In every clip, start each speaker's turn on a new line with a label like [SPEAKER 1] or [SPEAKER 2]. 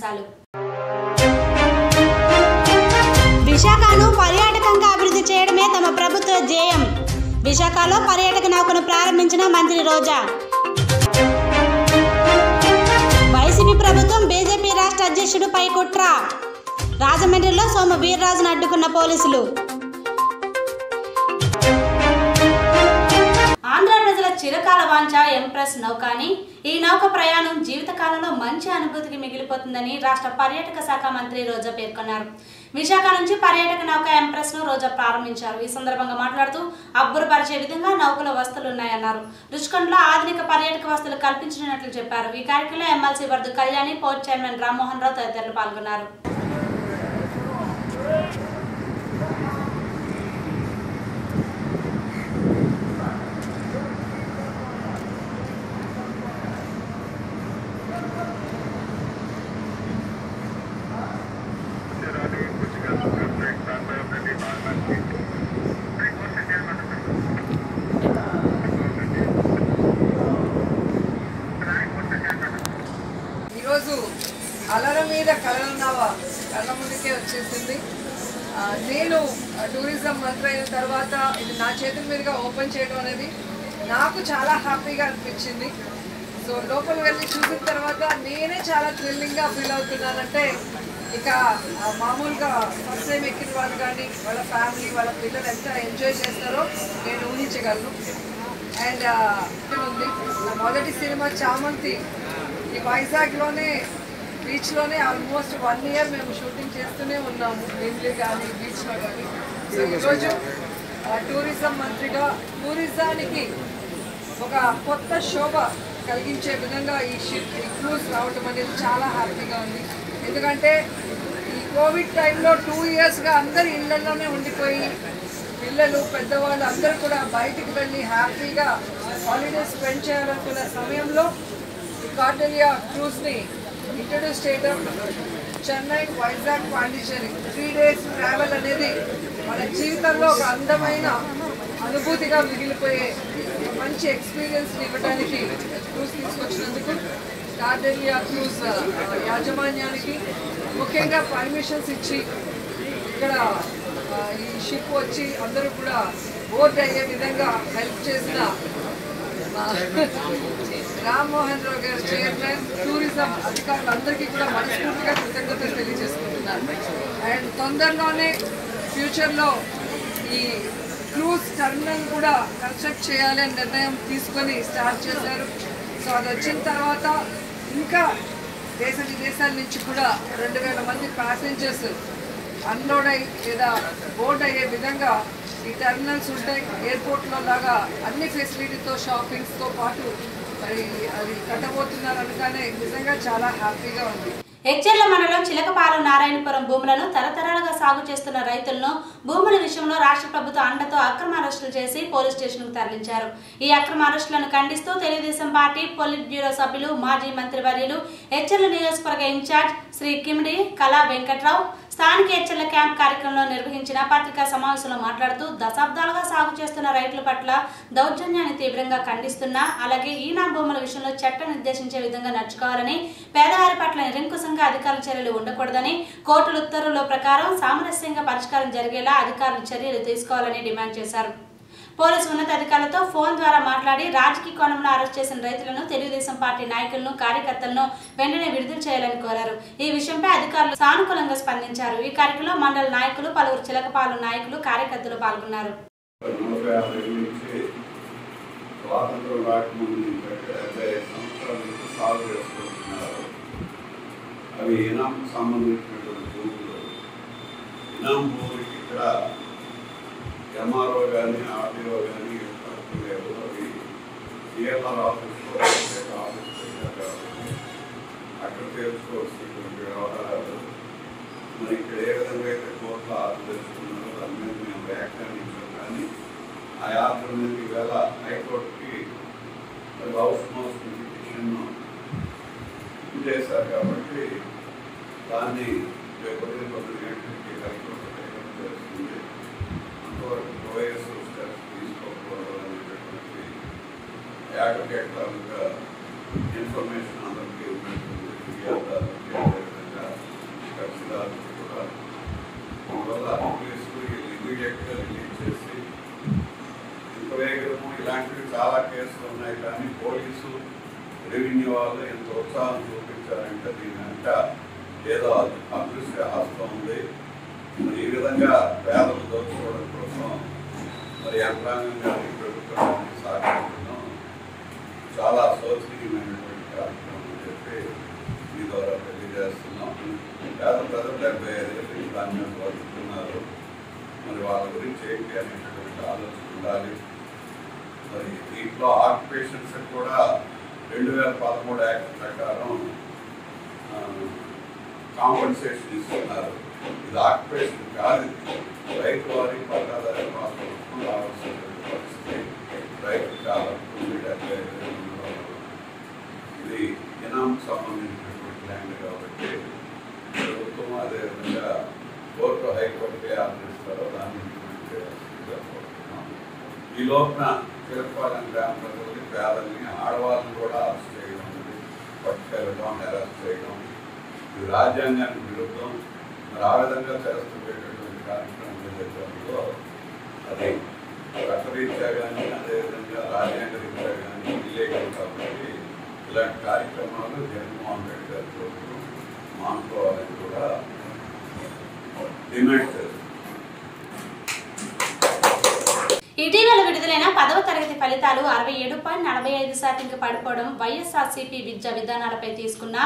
[SPEAKER 1] అంశాలు
[SPEAKER 2] విశాఖను పర్యాటకంగా అభివృద్ధి చేయడమే తమ ప్రభుత్వ ధ్యేయం. విశాఖలో పర్యాటక నౌకను ప్రారంభించిన మంత్రి రోజా. వైసీపీ ప్రభుత్వం బీజేపీ రాష్ట్ర అధ్యక్షుడిపై కుట్ర. రాజమండ్రిలో సోమ వీర్రాజును అడ్డుకున్న పోలీసులు.
[SPEAKER 1] చిరకాల వాంఛ ఎంప్రెస్ నౌక అని ఈ నౌక ప్రయాణం జీవితకాలంలో మంచి అనుభూతికి మిగిలిపోతుందని రాష్ట్ర పర్యాటక శాఖ మంత్రి రోజా పేర్కొన్నారు. విశాఖ నుంచి పర్యాటక నౌక ఎంప్రెస్ను రోజా ప్రారంభించారు. ఈ సందర్భంగా మాట్లాడుతూ అబ్బురపరిచే విధంగా నౌకల వస్తువులు ఉన్నాయన్నారు రుచికొండలో ఆధునిక పర్యాటక వస్తువులు కల్పించినట్లు చెప్పారు. ఈ కార్యక్రమంలో MLC Vardhu Kalyani port chairman Rammohan Rao తదితరులు పాల్గొన్నారు
[SPEAKER 3] ఈరోజు అలల మీద కలనవ కళ్ళ ముందుకే వచ్చేసింది. నేను టూరిజం మంత్రి అయిన తర్వాత ఇది నా చేతుల మీదుగా ఓపెన్ చేయడం అనేది నాకు చాలా హ్యాపీగా అనిపించింది. సో లోపల వెళ్ళి చూసిన తర్వాత నేనే చాలా థ్రిల్లింగ్గా ఫీల్ అవుతున్నానంటే ఇక మామూలుగా ఫస్ట్ టైం ఎక్కిన వాళ్ళు కానీ వాళ్ళ ఫ్యామిలీ వాళ్ళ పిల్లలు ఎంత ఎంజాయ్ చేస్తారో నేను ఊహించగలను. అండ్ ఉంది. నా మొదటి సినిమా చామంతి. ఈ వైజాగ్లోనే బీచ్లోనే ఆల్మోస్ట్ వన్ ఇయర్ మేము షూటింగ్ చేస్తూనే ఉన్నాము భీమిలి కానీ బీచ్లో కానీ సో ఈరోజు టూరిజం మంత్రిగా టూరిజానికి ఒక కొత్త శోభ కలిగించే విధంగా ఈ షిప్ ఈ క్రూజ్ రావటం అనేది చాలా హ్యాపీగా ఉంది. ఎందుకంటే ఈ కోవిడ్ టైంలో టూ ఇయర్స్గా అందరు ఇళ్ళలోనే ఉండిపోయి పిల్లలు పెద్దవాళ్ళు అందరూ కూడా బయటికి వెళ్ళి హ్యాపీగా హాలిడేస్ స్పెండ్ చేయాలనుకున్న సమయంలో ఈ కార్డెలియా క్రూజ్ని ఇంట్రడ్యూస్ చేయడం Chennai Vizag Pondicherry three days travel అనేది మన జీవితంలో ఒక అందమైన అనుభూతిగా మిగిలిపోయే మంచి ఎక్స్పీరియన్స్ ఇవ్వడానికి క్రూస్ తీసుకొచ్చినందుకు కార్డెలియా క్రూజ్ uh, యాజమాన్యానికి ముఖ్యంగా పర్మిషన్స్ ఇచ్చి ఇక్కడ uh, ఈ షిప్ వచ్చి అందరూ కూడా బోర్డ్ అయ్యే విధంగా హెల్ప్ చేసిన uh, రామ్మోహన్ రావు గారు చైర్మన్ టూరిజం అధికారులందరికీ కూడా మనస్ఫూర్తిగా కృతజ్ఞతలు తెలియజేసుకుంటున్నాను. అండ్ తొందరలోనే ఫ్యూచర్లో ఈ క్రూజ్ టర్మినల్ కూడా కన్స్ట్రక్ట్ చేయాలి అని నిర్ణయం తీసుకొని స్టార్ట్ చేశారు. సో అది వచ్చిన తర్వాత ఇంకా దేశ విదేశాల నుంచి కూడా రెండు వేల మంది ప్యాసింజర్స్ అన్లోడ్ అయ్యి లేదా బోర్డ్ అయ్యే విధంగా ఈ టెర్మినల్స్ ఉంటాయి ఎయిర్పోర్ట్లో లాగా అన్ని ఫెసిలిటీతో షాపింగ్స్తో పాటు మరి అది కట్టబోతున్నారు అనగానే నిజంగా చాలా హ్యాపీగా ఉంది.
[SPEAKER 1] మండలం చిలకపాలెం నారాయణపురం భూములను తరతరాలుగా సాగు చేస్తున్న రైతులను భూముల విషయంలో రాష్ట్ర ప్రభుత్వం అండతో అక్రమ అరెస్టులు చేసి పోలీస్ స్టేషన్కు తరలించారు. ఈ అక్రమ అరెస్టులను ఖండిస్తూ తెలుగుదేశం పార్టీ పొలిట్ బ్యూరో సభ్యులు మాజీ మంత్రివర్యులు హెచ్చర్ల నియోజకవర్గ ఇన్ఛార్జ్ శ్రీ కిమిడి కళా వెంకట్రావు స్థానిక హెచ్చర్ల క్యాంప్ కార్యక్రమంలో నిర్వహించిన పత్రికా సమావేశంలో మాట్లాడుతూ దశాబ్దాలుగా సాగు చేస్తున్న రైతుల పట్ల దౌర్జన్యాన్ని తీవ్రంగా ఖండిస్తున్నా అలాగే ఈనా భూముల విషయంలో చట్టం నిర్దేశించే విధంగా నడుచుకోవాలని పేదవారి పట్ల నిరంకుశంగా అధికారుల చర్యలు ఉండకూడదని కోర్టుల ఉత్తర్వుల ప్రకారం సామరస్యంగా పరిష్కారం జరిగేలా అధికారులు చర్యలు తీసుకోవాలని డిమాండ్ చేశారు. పోలీసు ఉన్నతాధికారులతో ఫోన్ ద్వారా మాట్లాడి రాజకీయ కోణంలో అరెస్ట్ చేసిన రైతులను తెలుగుదేశం పార్టీ నాయకులను కార్యకర్తలను వెంటనే విడుదల చేయాలని కోరారు. ఈ విషయంపై అధికారులు సానుకూలంగా స్పందించారు. ఈ కార్యక్రమంలో మండల నాయకులు పలువురు చిలకపాలు నాయకులు కార్యకర్తలు పాల్గొన్నారు.
[SPEAKER 4] అవి ఇనాం సంబంధించినటువంటి భూములు. ఇనాం భూములకి ఇక్కడ ఎంఆర్ఓ కానీ ఆర్డీఓ కానీ లేవు అవి సిఎల్ఆర్ ఆఫీస్లో ప్రత్యేక ఆఫీస్ పెట్టారు కాబట్టి అక్కడ తెలుసుకోవాల్సినటువంటి వ్యవహారాలు మరి ఇక్కడ ఏ విధంగా అయితే కోర్టులో ఆర్డర్ తెచ్చుకున్నారో దాని మీద మేము వ్యాఖ్యానించాం కానీ ఆ ఆర్డర్ మీద ఈవేళ హైకోర్టుకి మరి హౌస్ మోషన్ పిటిషన్ను చేశారు కాబట్టి దాన్ని రేపు ఉదయం తొమ్మిది గంటలకి హైకోర్టు టేకప్ చేస్తుంది వరకు ప్రొవైజర్స్ స్టెప్స్ తీసుకోకపోవడం అనేటటువంటి అడ్వకేట్ తాలూకా ఇన్ఫర్మేషన్ అందరికీ ఉన్నటువంటి ఫిర్యాదాలకి అదేవిధంగా కక్షదారులకు కూడా అందువల్ల పోలీసులు ఇమీడియట్గా రిలీజ్ చేసి ఇంకవేగము ఇలాంటివి చాలా కేసులు ఉన్నాయి కానీ పోలీసు రెవెన్యూ వాళ్ళు ఎంత ఉత్సాహం చూపించారంటే దీని అంట ఏదో మరి యంత్రాంగం కానీ ప్రభుత్వాన్ని సాగించడం చాలా శోచనీయమైనటువంటి కార్యక్రమం అని చెప్పి మీ ద్వారా తెలియజేస్తున్నాం పేద ప్రజలు డెబ్బై ఐదు ఏళ్ళకి దాని మీద బతుకుతున్నారు మరి వాళ్ళ గురించి ఏంటి అనేటటువంటి ఆలోచన ఉండాలి మరి దీంట్లో ఆక్యుపేషన్స్ కూడా రెండు వేల పదమూడు యాక్ట్ ప్రకారం కాంపన్సేషన్ ఇస్తున్నారు ఇది ఆక్యుపేషన్ కాదు ఇది రైతు వారి పట్టాదారి పాస్పోర్ట్ రావాల్సినటువంటి పరిస్థితి రైతు కాలం డెబ్బై ఐదు ఏళ్ళలో ఇది ఇనాంకు సంబంధించినటువంటి ల్యాండ్ కాబట్టి ప్రభుత్వం అదేవిధంగా కోర్టు హైకోర్టుకే ఏ ఆదేశిస్తారో దాన్ని ఇంప్లిమెంట్ చేయాల్సిందిగా కోరుతున్నాం. ఈ లోపల చిరపాలెం గ్రామ ప్రజలకి పేదల్ని ఆడవాళ్ళని కూడా అరెస్ట్ చేయడం పట్టుకెళ్ళడం అరెస్ట్ చేయడం ఇది రాజ్యాంగానికి విరుద్ధం మరి ఆ విధంగా చేస్తున్నటువంటి కార్యక్రమం ఏదైతే అది చట్టరీత్యా కానీ అదేవిధంగా రాజ్యాంగ రీత్యా కానీ ఇల్లీగల్ కాబట్టి ఇలాంటి కార్యక్రమాలు జగన్మోహన్ రెడ్డి గారి ప్రభుత్వం మానుకోవాలని కూడా డిమాండ్ చేస్తుంది
[SPEAKER 1] ఇటీవల విడుదలైన పదవ తరగతి ఫలితాలు అరవై ఏడు పాయింట్ నలభై ఐదు శాతంకి పడిపోవడం వైఎస్ఆర్సీపీ విద్యా విధానాలపై తీసుకున్న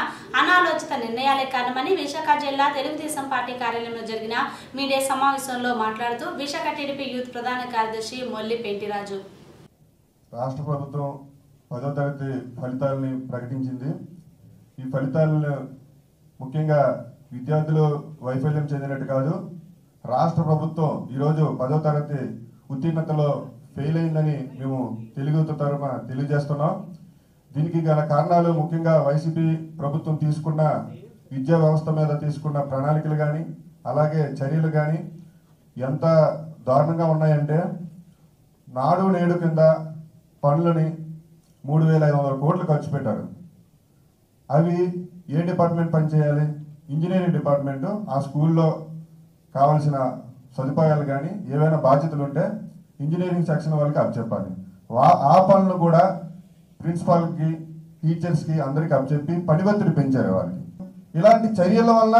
[SPEAKER 1] అనాలోచిత నిర్ణయాలే కారణమని విశాఖ జిల్లా తెలుగుదేశం పార్టీ కార్యాలయంలో జరిగిన మీడియా సమావేశంలో మాట్లాడుతూ విశాఖ టీడీపీ యూత్ ప్రధాన కార్యదర్శి మొల్లి పెంటిరాజు.
[SPEAKER 5] రాష్ట్ర ప్రభుత్వం పదో తరగతి ఫలితాలని ప్రకటించింది. ఈ ఫలితాలను ముఖ్యంగా విద్యార్థులు వైఫల్యం చెందినట్టు కాదు రాష్ట్ర ప్రభుత్వం ఈరోజు పదో తరగతి ఉత్తీర్ణతలో ఫెయిల్ అయిందని మేము తెలుగు తరఫున తెలియజేస్తున్నాం. దీనికి గల కారణాలు ముఖ్యంగా వైసీపీ ప్రభుత్వం తీసుకున్న విద్యా వ్యవస్థ మీద తీసుకున్న ప్రణాళికలు కానీ అలాగే చర్యలు కానీ ఎంత దారుణంగా ఉన్నాయంటే నాడు నేడు కింద పనులని మూడు వేల ఐదు వందల కోట్లు ఖర్చు పెట్టారు. అవి ఏ డిపార్ట్మెంట్ పనిచేయాలి ఇంజనీరింగ్ డిపార్ట్మెంటు ఆ స్కూల్లో కావాల్సిన సదుపాయాలు కానీ ఏవైనా బాధ్యతలు ఉంటే ఇంజనీరింగ్ సెక్షన్ వాళ్ళకి అప్పచెప్పాలి వా ఆ పనులు కూడా ప్రిన్సిపాల్కి టీచర్స్కి అందరికి అప్పచెప్పి పనివత్తిడి పెంచారు వాళ్ళకి. ఇలాంటి చర్యల వల్ల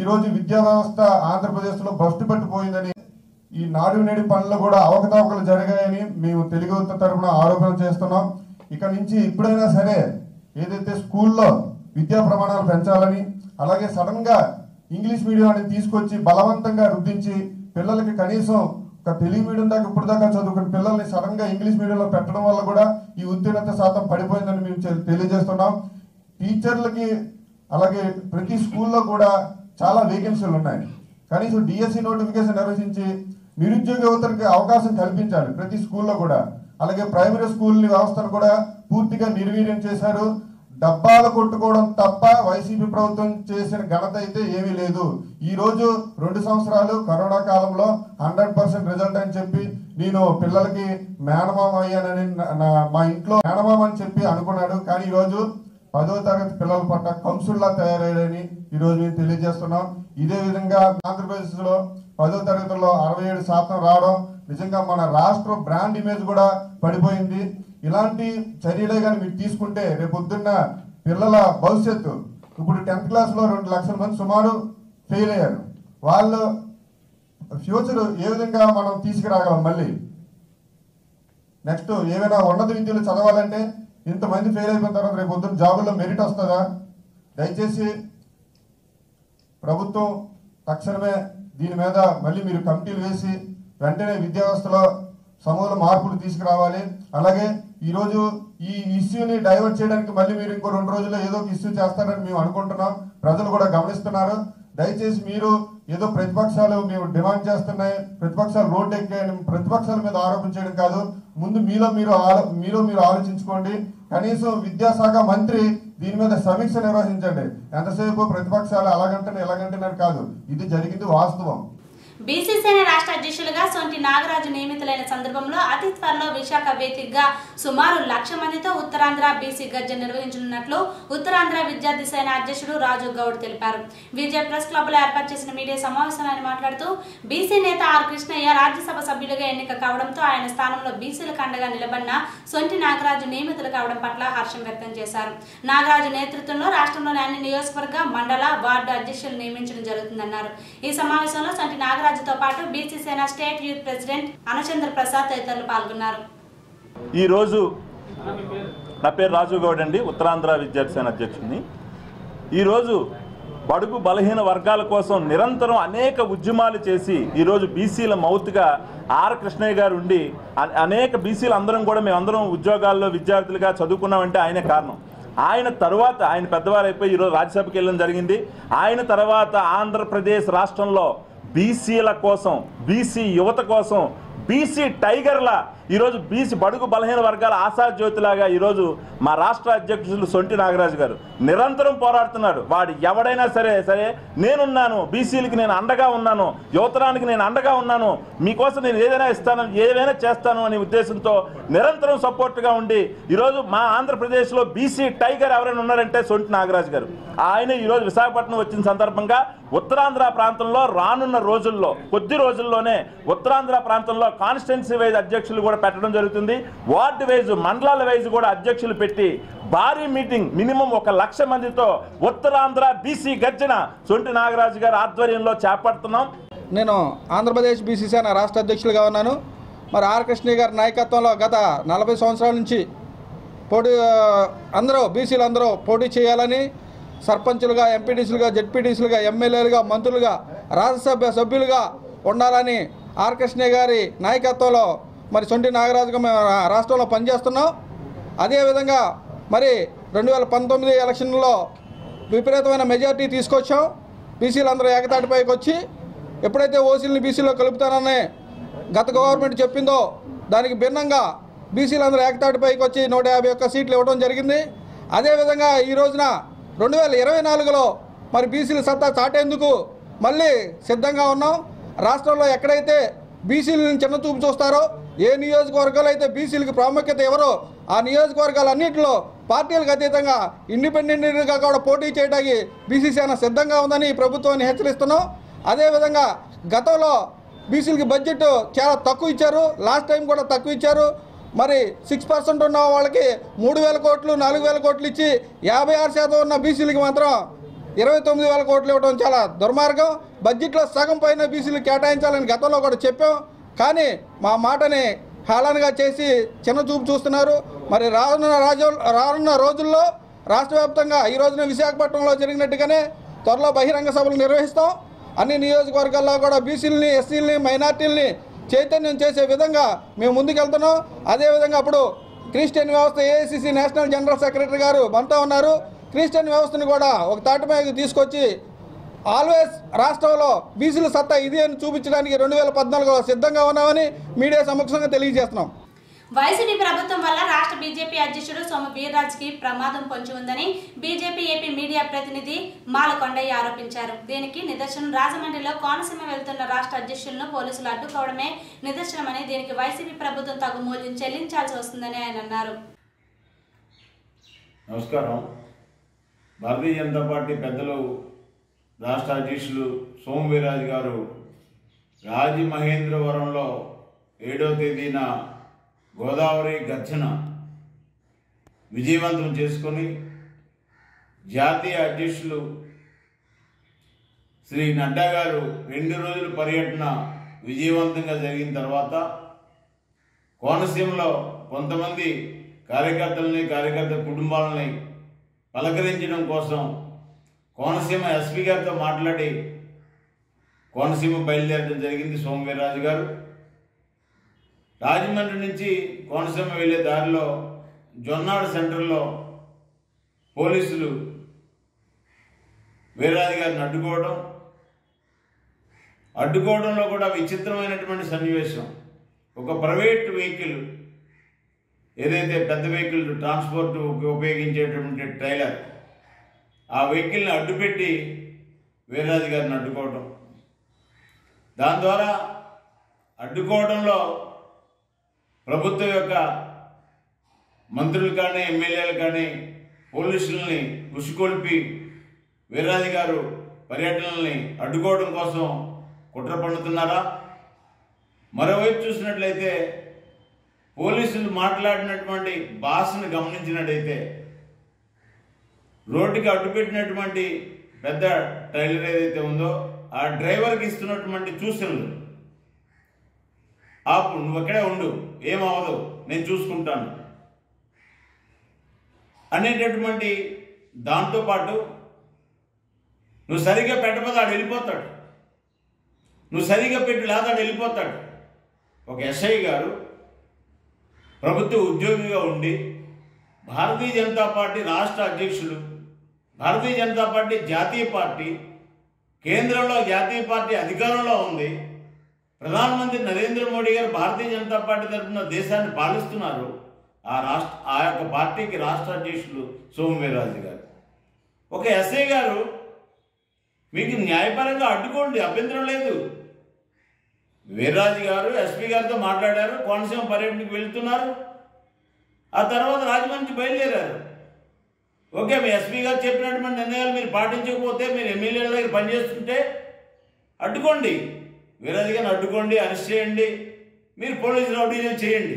[SPEAKER 5] ఈరోజు విద్యా వ్యవస్థ ఆంధ్రప్రదేశ్లో భ్రష్టు పట్టిపోయిందని ఈ నాడు నేడు పనులు కూడా అవకతవకలు జరిగాయని మేము తెలుగు తరపున ఆరోపణ చేస్తున్నాం. ఇక నుంచి ఇప్పుడైనా సరే ఏదైతే స్కూల్లో విద్యా ప్రమాణాలు పెంచాలని అలాగే సడన్గా ఇంగ్లీష్ మీడియాన్ని తీసుకొచ్చి బలవంతంగా రుద్దించి పిల్లలకి కనీసం ఒక తెలుగు మీడియం దాకా ఇప్పుడు దాకా చదువుకున్న పిల్లల్ని సడన్గా ఇంగ్లీష్ మీడియంలో పెట్టడం వల్ల కూడా ఈ ఉత్తీర్ణత శాతం పడిపోయిందని మేము తెలియజేస్తున్నాం. టీచర్లకి అలాగే ప్రతి స్కూల్లో కూడా చాలా వేకెన్సీలు ఉన్నాయి. కనీసం డిఎస్సి నోటిఫికేషన్ నిర్వహించి నిరుద్యోగ యువతకి అవకాశం కల్పించాలి ప్రతి స్కూల్లో కూడా. అలాగే ప్రైమరీ స్కూల్ వ్యవస్థను కూడా పూర్తిగా నిర్వీర్యం చేశారు. డబ్బాలు కొట్టుకోవడం తప్ప వైసీపీ ప్రభుత్వం చేసిన ఘనత అయితే ఏమీ లేదు. ఈ రోజు రెండు సంవత్సరాలు కరోనా కాలంలో హండ్రెడ్ పర్సెంట్ రిజల్ట్ అని చెప్పి నేను పిల్లలకి మేనమామ అయ్యానని నా- మా ఇంట్లో మేనమామ అని చెప్పి అనుకున్నాడు. కానీ ఈరోజు పదో తరగతి పిల్లల పట్ల కంసుల్లా తయారయ్యాడని ఈరోజు మేము తెలియజేస్తున్నాం. ఇదే విధంగా ఆంధ్రప్రదేశ్లో పదో తరగతిలో అరవై ఏడు శాతం రావడం నిజంగా మన రాష్ట్ర బ్రాండ్ ఇమేజ్ కూడా పడిపోయింది. ఇలాంటి చర్యలే కానీ మీరు తీసుకుంటే రేపు పొద్దున్న పిల్లల భవిష్యత్తు. ఇప్పుడు టెన్త్ క్లాస్లో రెండు లక్షల మంది సుమారు ఫెయిల్ అయ్యారు. వాళ్ళు ఫ్యూచర్ ఏ విధంగా మనం తీసుకురాగలం మళ్ళీ? నెక్స్ట్ ఏమైనా ఉన్నత విద్యలు చదవాలంటే ఇంతమంది ఫెయిల్ అయిపోయిన తర్వాత రేపు పొద్దున్న జాబుల్లో మెరిట్ వస్తుందా? దయచేసి ప్రభుత్వం తక్షణమే దీని మీద మళ్ళీ మీరు కమిటీలు వేసి వెంటనే విద్యా వ్యవస్థలో సమూల మార్పులు తీసుకురావాలి. అలాగే ఈరోజు ఈ ఇష్యూని డైవర్ట్ చేయడానికి మళ్ళీ మీరు ఇంకో రెండు రోజుల్లో ఏదో ఒక ఇష్యూ చేస్తారని మేము అనుకుంటున్నాం. ప్రజలు కూడా గమనిస్తున్నారు. దయచేసి మీరు ఏదో ప్రతిపక్షాలు మేము డిమాండ్ చేస్తున్నాయి. ప్రతిపక్షాలు రోడ్డు ఎక్కాయని ప్రతిపక్షాల మీద ఆరోపించడం కాదు. ముందు మీలో మీరు ఆలో- మీలో మీరు ఆలోచించుకోండి. కనీసం విద్యాశాఖ మంత్రి దీని మీద సమీక్ష నిర్వహించండి. ఎంతసేపు ప్రతిపక్షాలు అలాగంటే ఎలాగంటున్నారు కాదు. ఇది జరిగింది వాస్తవం.
[SPEAKER 1] బీసీసీఐ రాష్ట్ర అధ్యక్షులుగా సొంటి నాగరాజు నియమితులైన సందర్భంలో అతి త్వరలో విశాఖ వేదికగా సుమారు లక్ష మందితో ఉత్తరాంధ్ర బీసీ గజ్జ నిర్వహించనున్నట్లు ఉత్తరాంధ్ర విద్యార్థి సేన అధ్యక్షుడు రాజు గౌడ్ తెలిపారు. విజయ ప్రెస్ క్లబ్లో ఏర్పాటు చేసిన మీడియా సమావేశంలో ఆయన మాట్లాడుతూ బీసీ నేత ఆర్ కృష్ణయ్య రాజ్యసభ సభ్యులుగా ఎన్నిక కావడంతో ఆయన స్థానంలో బీసీలకు అండగా నిలబడిన సొంటి నాగరాజు నియమితులు కావడం పట్ల హర్షం వ్యక్తం చేశారు. నాగరాజు నేతృత్వంలో రాష్ట్రంలోని అన్ని నియోజకవర్గ మండల వార్డు అధ్యక్షులు నియమించడం జరుగుతుందన్నారు. ఈ సమావేశంలో సొంటి నాగరాజుతో పాటు BC Sena state youth president Anachandra Prasad తదితరులు పాల్గొన్నారు.
[SPEAKER 6] ఈరోజు నా పేరు రాజు గౌడ్ అండి ఉత్తరాంధ్ర విద్యార్థి సేన అధ్యక్షుడిని. ఈరోజు బడుగు బలహీన వర్గాల కోసం నిరంతరం అనేక ఉద్యమాలు చేసి ఈరోజు బీసీల మౌత్గా ఆర్ కృష్ణయ్య గారు ఉండి అనేక బీసీలు అందరం కూడా మేమందరం ఉద్యోగాల్లో విద్యార్థులుగా చదువుకున్నామంటే ఆయనే కారణం. ఆయన తర్వాత ఆయన పెద్దవారు అయిపోయి ఈరోజు రాజ్యసభకి వెళ్ళడం జరిగింది. ఆయన తర్వాత ఆంధ్రప్రదేశ్ రాష్ట్రంలో బీసీల కోసం బీసీ యువత కోసం బీసీ టైగర్లా ఈరోజు బీసీ బడుగు బలహీన వర్గాల ఆశాజ్యోతిలాగా ఈరోజు మా రాష్ట్ర అధ్యక్షులు సొంటి నాగరాజు గారు నిరంతరం పోరాడుతున్నాడు. వాడు ఎవడైనా సరే సరే నేనున్నాను బీసీలకి నేను అండగా ఉన్నాను యువతరానికి నేను అండగా ఉన్నాను మీకోసం నేను ఏదైనా ఇస్తాను ఏదైనా చేస్తాను అనే ఉద్దేశంతో నిరంతరం సపోర్ట్గా ఉండి ఈరోజు మా ఆంధ్రప్రదేశ్లో బీసీ టైగర్ ఎవరైనా ఉన్నారంటే సొంటి నాగరాజు గారు. ఆయన ఈరోజు విశాఖపట్నం వచ్చిన సందర్భంగా ఉత్తరాంధ్ర ప్రాంతంలో రానున్న రోజుల్లో కొద్ది రోజుల్లోనే ఉత్తరాంధ్ర ప్రాంతంలో కాన్స్టిట్యున్సీ వైజ్ అధ్యక్షులు కూడా పెట్టడం జరుగుతుంది. వార్డు వైజ్ మండలాల వైజ్ కూడా అధ్యక్షులు పెట్టి భారీ మీటింగ్ మినిమం ఒక లక్ష మందితో ఉత్తరాంధ్ర బీసీ గర్జన. సొంటి నాగరాజు గారి ఆధ్వర్యంలో చేపడుతున్నాం.
[SPEAKER 7] నేను ఆంధ్రప్రదేశ్ బీసీసీఐ రాష్ట్ర అధ్యక్షులుగా ఉన్నాను. మరి ఆర్ కృష్ణ గారి నాయకత్వంలో గత నలభై సంవత్సరాల నుంచి పోటీ అందరూ బీసీలు అందరూ పోటీ చేయాలని సర్పంచులుగా ఎంపీటీసీలుగా జెడ్పీటీసీలుగా ఎమ్మెల్యేలుగా మంత్రులుగా రాజ్యసభ సభ్యులుగా ఉండాలని ఆర్ కృష్ణయ్య గారి నాయకత్వంలో మరి సొంటి నాగరాజుగా మేము రాష్ట్రంలో పనిచేస్తున్నాం. అదేవిధంగా మరి రెండు వేల పంతొమ్మిది ఎలక్షన్లో విపరీతమైన మెజారిటీ తీసుకొచ్చాం. బీసీలందరూ ఏకతాటిపైకి వచ్చి ఎప్పుడైతే ఓసీలని బీసీలో కలుపుతానని గత గవర్నమెంట్ చెప్పిందో దానికి భిన్నంగా బీసీలందరూ ఏకతాటిపైకి వచ్చి నూట యాభై ఒక్క సీట్లు ఇవ్వడం జరిగింది. అదేవిధంగా ఈ రోజున రెండు వేల ఇరవై నాలుగులో మరి బీసీల సత్తా చాటేందుకు మళ్ళీ సిద్ధంగా ఉన్నాం. రాష్ట్రంలో ఎక్కడైతే బీసీలను చిన్న చూపు చూస్తారో ఏ నియోజకవర్గాలు అయితే బీసీలకు ప్రాముఖ్యత ఎవరో ఆ నియోజకవర్గాలన్నింటిలో పార్టీలకు అతీతంగా ఇండిపెండెంట్గా కూడా పోటీ చేయడానికి బీసీసీఐ సిద్ధంగా ఉందని ప్రభుత్వాన్ని హెచ్చరిస్తున్నాం. అదేవిధంగా గతంలో బీసీలకి బడ్జెట్ చాలా తక్కువ ఇచ్చారు. లాస్ట్ టైం కూడా తక్కువ ఇచ్చారు. మరి సిక్స్ పర్సెంట్ ఉన్న వాళ్ళకి మూడు వేల కోట్లు నాలుగు వేల కోట్లు ఇచ్చి యాభై ఆరు శాతం ఉన్న బీసీలకి మాత్రం ఇరవై తొమ్మిది వేల కోట్లు ఇవ్వడం చాలా దుర్మార్గం. బడ్జెట్లో సగం పైన బీసీలు కేటాయించాలని గతంలో కూడా చెప్పాం. కానీ మా మాటని హేళనగా చేసి చిన్న చూపు చూస్తున్నారు. మరి రానున్న రాజు రానున్న రోజుల్లో రాష్ట్ర వ్యాప్తంగా ఈ రోజున విశాఖపట్నంలో జరిగినట్టుగానే త్వరలో బహిరంగ సభలు నిర్వహిస్తాం. అన్ని నియోజకవర్గాల్లో కూడా బీసీలని ఎస్సీలని మైనార్టీలని చైతన్యం చేసే విధంగా మేము ముందుకెళ్తున్నాం. అదేవిధంగా అప్పుడు క్రిస్టియన్ వ్యవస్థ ఏఐసిసి నేషనల్ జనరల్ సెక్రటరీ గారు మనతో ఉన్నారు. క్రిస్టియన్ వ్యవస్థను కూడా ఒక తాటిపైకి తీసుకొచ్చి ఆల్వేస్ రాష్ట్రంలో బీసీల సత్తా ఇది అని చూపించడానికి రెండు వేల పద్నాలుగులో సిద్ధంగా ఉన్నామని మీడియా సమక్షంగా తెలియజేస్తున్నాం.
[SPEAKER 1] వైసీపీ ప్రభుత్వం వల్ల రాష్ట్ర బీజేపీ అధ్యక్షుడు సోము వీర్రాజ్కి ప్రమాదం పొంచి ఉందని బీజేపీ ఏపీ మీడియా ప్రతినిధి మాలకొండయ్య ఆరోపించారు. దీనికి నిదర్శనం రాజమండ్రిలో కోనసీమ వెళ్తున్న రాష్ట్ర అధ్యక్షులను పోలీసులు అడ్డుకోవడమే నిదర్శనమని దీనికి వైసీపీ ప్రభుత్వం తగు మూల్యం చెల్లించాల్సి వస్తుందని ఆయన అన్నారు.
[SPEAKER 8] నమస్కారం. భారతీయ జనతా పార్టీ పెద్దలు రాష్ట్ర అధ్యక్షులు సోము వీరాజు గారు రాజమహేంద్రవరంలో ఏడో తేదీన గోదావరి గర్జన విజయవంతం చేసుకొని జాతీయ అధ్యక్షులు శ్రీ నడ్డా గారు రెండు రోజుల పర్యటన విజయవంతంగా జరిగిన తర్వాత కోనసీమలో కొంతమంది కార్యకర్తలని కార్యకర్త కుటుంబాలని పలకరించడం కోసం కోనసీమ ఎస్పీ గారితో మాట్లాడి కోనసీమ బయలుదేరడం జరిగింది సోమవీర్రాజు గారు. రాజమండ్రి నుంచి కోనసీమ వెళ్ళే దారిలో జొన్నాడు సెంటర్లో పోలీసులు వీర్రాజు గారిని అడ్డుకోవడం అడ్డుకోవడంలో కూడా విచిత్రమైనటువంటి సన్నివేశం. ఒక ప్రైవేట్ వెహికల్ ఏదైతే పెద్ద వెహికల్ ట్రాన్స్పోర్ట్ ఉపయోగించేటటువంటి ట్రైలర్ ఆ వెహికల్ని అడ్డుపెట్టి వీర్రాజు గారిని అడ్డుకోవడం దాని ద్వారా అడ్డుకోవడంలో ప్రభుత్వం యొక్క మంత్రులు కానీ ఎమ్మెల్యేలు కానీ పోలీసులని ఉసుకొల్పి వీర్రాజు గారు పర్యటనల్ని అడ్డుకోవడం కోసం కుట్ర పండుతున్నారా మరోవైపు చూసినట్లయితే పోలీసులు మాట్లాడినటువంటి భాషను గమనించినట్టయితే రోడ్డుకి అడ్డుపెట్టినటువంటి పెద్ద ట్రైలర్ ఏదైతే ఉందో ఆ డ్రైవర్కి ఇస్తున్నటువంటి సూచనలు ఆపు నువ్వు అక్కడే ఉండు. ఏమవదు నేను చూసుకుంటాను. అనేటటువంటి దాంతోపాటు నువ్వు సరిగ్గా పెట్టకపోతే వెళ్ళిపోతాడు. నువ్వు సరిగ్గా పెట్టి లేదాడు వెళ్ళిపోతాడు. ఒక ఎస్ఐ గారు ప్రభుత్వ ఉద్యోగిగా ఉండి భారతీయ జనతా పార్టీ రాష్ట్ర అధ్యక్షులు భారతీయ జనతా పార్టీ జాతీయ పార్టీ కేంద్రంలో జాతీయ పార్టీ అధికారంలో ఉంది. ప్రధానమంత్రి నరేంద్ర మోడీ గారు భారతీయ జనతా పార్టీ తరఫున దేశాన్ని పాలిస్తున్నారు. ఆ రాష్ట్ర ఆ యొక్క పార్టీకి రాష్ట్ర అధ్యక్షులు సోమవీరాజు గారు. ఒక ఎస్ఐ గారు మీకు న్యాయపరంగా అడ్డుకోండి అభ్యంతరం లేదు. వీర్రాజు గారు ఎస్పీ గారితో మాట్లాడారు కోనసీమ పర్యటనకు వెళ్తున్నారు. ఆ తర్వాత రాజమండ్రి బయలుదేరారు. ఓకే మీ ఎస్పీ గారు చెప్పినటువంటి నిర్ణయాలు మీరు పాటించకపోతే మీరు ఎమ్మెల్యేల దగ్గర పనిచేస్తుంటే అడ్డుకోండి. వీరాజు గారిని అడ్డుకోండి అరెస్ట్ చేయండి మీరు పోలీసు రౌడీలు చేయండి.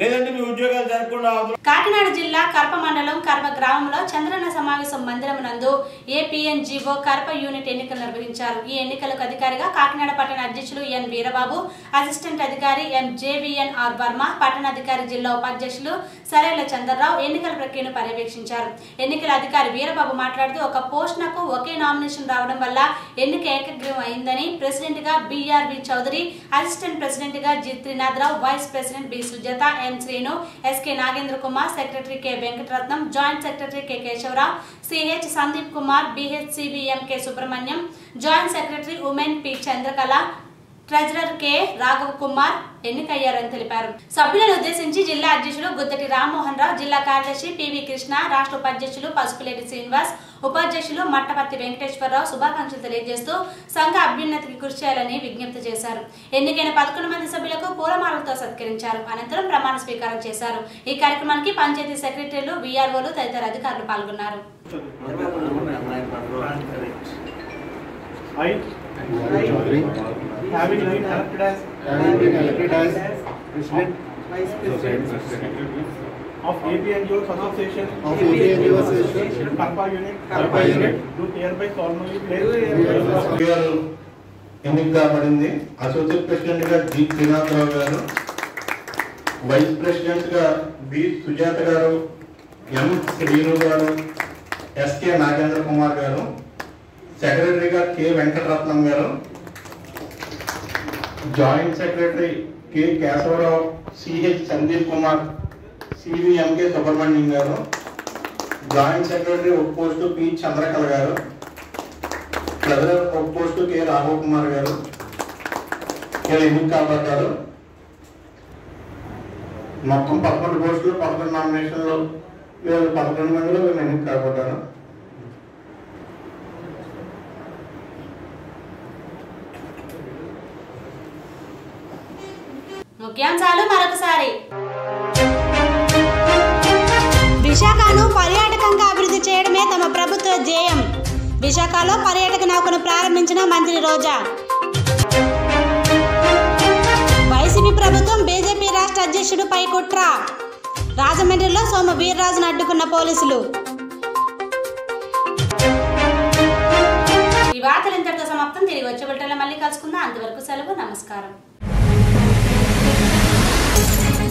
[SPEAKER 8] లేదంటే మీ ఉద్యోగాలు జరగకుండా
[SPEAKER 1] కాకినాడ జిల్లా కరప మండలం కర్ప గ్రామంలో చంద్రన్న సమావేశం మందిరం నందు ఏపీఎన్జీఓ కరప యూనిట్ ఎన్నికలు నిర్వహించారు. ఈ ఎన్నికలకు అధికారిగా కాకినాడ పట్టణ అధ్యక్షులు ఎన్ వీరబాబు అసిస్టెంట్ అధికారి ఎం జేవిఎన్ ఆర్ వర్మ పట్టణ అధికారి జిల్లా ఉపాధ్యక్షులు సరేల చంద్రరావు ఎన్నికల ప్రక్రియను పర్యవేక్షించారు. ఎన్నికల అధికారి వీరబాబు మాట్లాడుతూ ఒక పోస్టునకు ఒకే నామినేషన్ రావడం వల్ల ఎన్నిక ఏకగ్రీవం అయిందని ప్రెసిడెంట్గా బీఆర్బి చౌదరి అసిస్టెంట్ ప్రెసిడెంట్గా G Trinatharao vice president B Sujatha M Srinu SK Nagendra Kumar secretary K Venkataratnam joint secretary K Kesavarao CH Sandeep Kumar BHCBM K Subrahmanyam joint secretary women P Chandrakala treasurer K Raghav Kumar ఎన్నికయ్యారని తెలిపారు. సభ్యులను ఉద్దేశించి జిల్లా అధ్యక్షులు గుద్దటి రామ్మోహన్ రావు జిల్లా కార్యదర్శి PV Krishna రాష్ట్ర ఉపాధ్యక్షులు పసుపులేటి శ్రీనివాస్ ఉపాధ్యక్షులు మట్టపర్తి వెంకటేశ్వరరావు శుభాకాంక్షలు తెలియజేస్తూ సంఘ అభ్యున్నతికి కృషి చేయాలని విజ్ఞప్తి చేశారు. ఎన్నికైన పదకొండు మంది సభ్యులకు పూలమాలలతో సత్కరించారు. అనంతరం ప్రమాణ స్వీకారం చేశారు. ఈ కార్యక్రమానికి పంచాయతీ సెక్రటరీలు వీఆర్ఓలు తదితర అధికారులు పాల్గొన్నారు.
[SPEAKER 9] I, having been elected as President of APNGOs Association
[SPEAKER 10] Of APNGOs Association,
[SPEAKER 9] Karpa Unit
[SPEAKER 10] Karpa Unit,
[SPEAKER 9] do hereby solemnly pledge
[SPEAKER 10] గారు ఎన్నిక కాబడింది అసోసియేట్ ప్రెసిడెంట్ గా జి శ్రీనాథరావు గారు వైస్ ప్రెసిడెంట్ గా బి సుజాత గారు ఎం శ్రీను గారు ఎస్కే నాగేంద్ర కుమార్ గారు సెక్రటరీగా కె వెంకటరత్నం గారు joint secretary K Kesavarao CH Sandeep Kumar CVMK Subrahmanyam గారు జాయింట్ సెక్రటరీ ఒక పోస్టు పి చంద్రకళ గారు ట్రెజరర్ ఒక పోస్టు కె రాఘవ్ కుమార్ గారు వీళ్ళు ఎన్నిక కాబడ్డారు మొత్తం పదకొండు పోస్టులు పదకొండు నామినేషన్లు వీళ్ళు పదకొండు మందిలో వీళ్ళు ఎన్నిక కాబడ్డారు
[SPEAKER 1] ముఖ్యాంశాలు మరొకసారి.
[SPEAKER 2] విశాఖను పర్యాటకంగా అభివృద్ధి చేయడమే తమ ప్రభుత్వ ధ్యేయం. విశాఖలో పర్యాటక నౌకను ప్రారంభించిన మంత్రి రోజా. వైసీపీ ప్రభుత్వం బీజేపీ రాష్ట్ర అధ్యక్షుడు పై కుట్ర. రాజమండ్రిలో సోమ వీర్రాజును అడ్డుకున్న పోలీసులు.
[SPEAKER 1] ఈ వార్తలు ఇంతటితో సమాప్తం. తిరిగి వచ్చే బిడ్డలో మళ్ళీ కలుసుకుందాం. అంతవరకు సెలవు నమస్కారం.